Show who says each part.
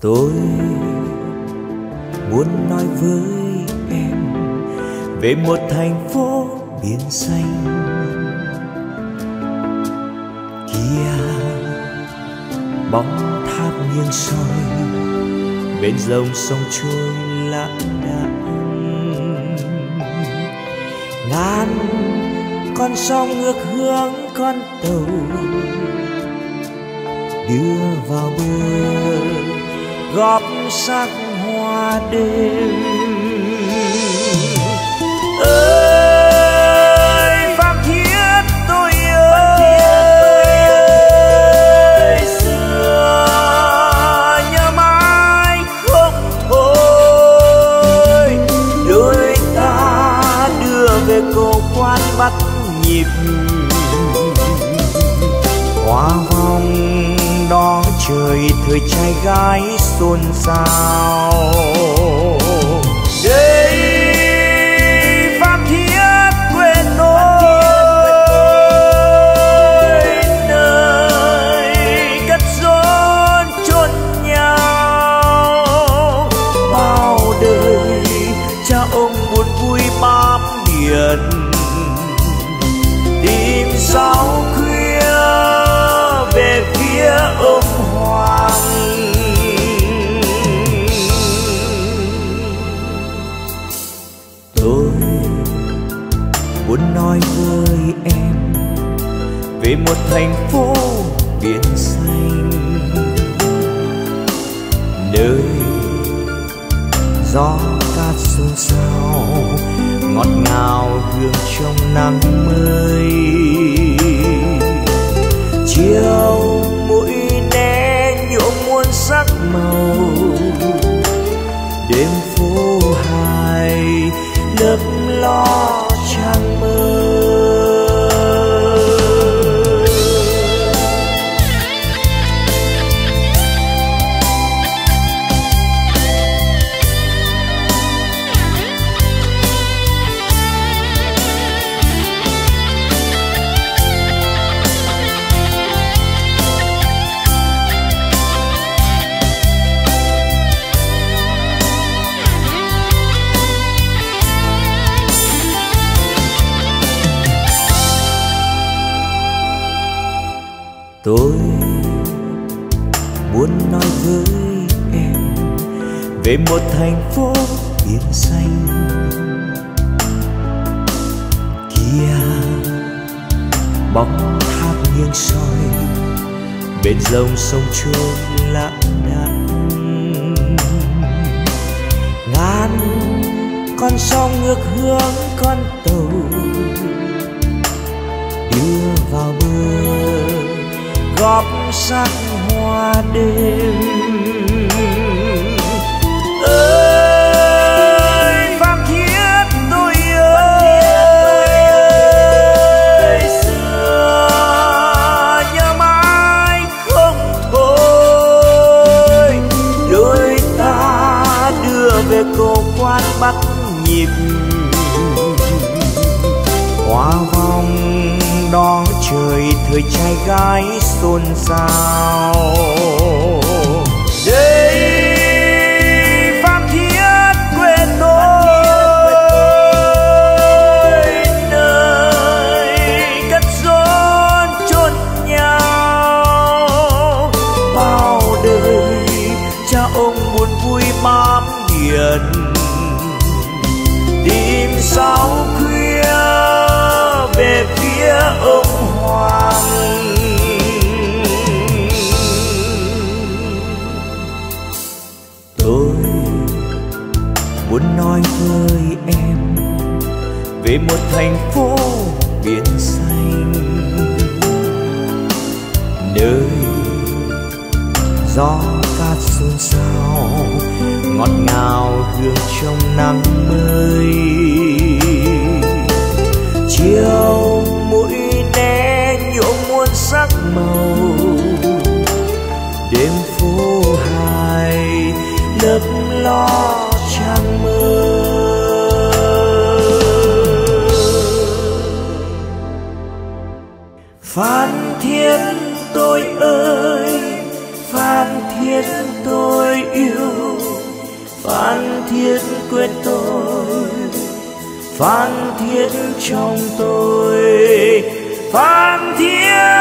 Speaker 1: tôi muốn nói với em về một thành phố biển xanh. Kia, bóng tháp nghiêng soi, bên dòng sông trôi lãng đãng ngàn con sông ngược hướng con tàu đưa vào bờ góp sắc hoa đêm. Ơi phan thiết, tôi ơi, xưa nhớ mãi không thôi. Đôi ta đưa về cầu quan bắt nhịp. Hoa vòng đó trời thời trai gái xôn xao. Đây phan thiết quê tôi nơi cất rốn chôn nhau. Bao đời cha ông buồn vui bám biển. Muốn nói với em về một thành phố biển xanh. Nơi gió cát xôn xao, ngọt ngào hương trong nắng mới. Chiều mũi né nhuộm muôn sắc màu. Đêm phố hài lấp lo với em về một thành phố biển xanh. Kia, bóng tháp nghiêng soi, bên dòng sông trôi lãng đãng ngàn con sông ngược hướng con tàu đưa vào bờ, góp sắc hoa đêm. Ơi phan thiết tôi ơi. Xưa nhớ mãi không thôi. Đôi ta đưa về cổ quan bắt nhịp. Hoa vòng đó trời thời trai gái xôn xao. Đây thành phố biển xanh. Nơi gió cát xôn xao, ngọt ngào hương trong nắng mới. Chiều mũi né nhuộm muôn sắc màu. Đêm phố hài lấp lo phan thiết tôi ơi, phan thiết tôi yêu, phan thiết quên tôi, phan thiết trong tôi, phan thiết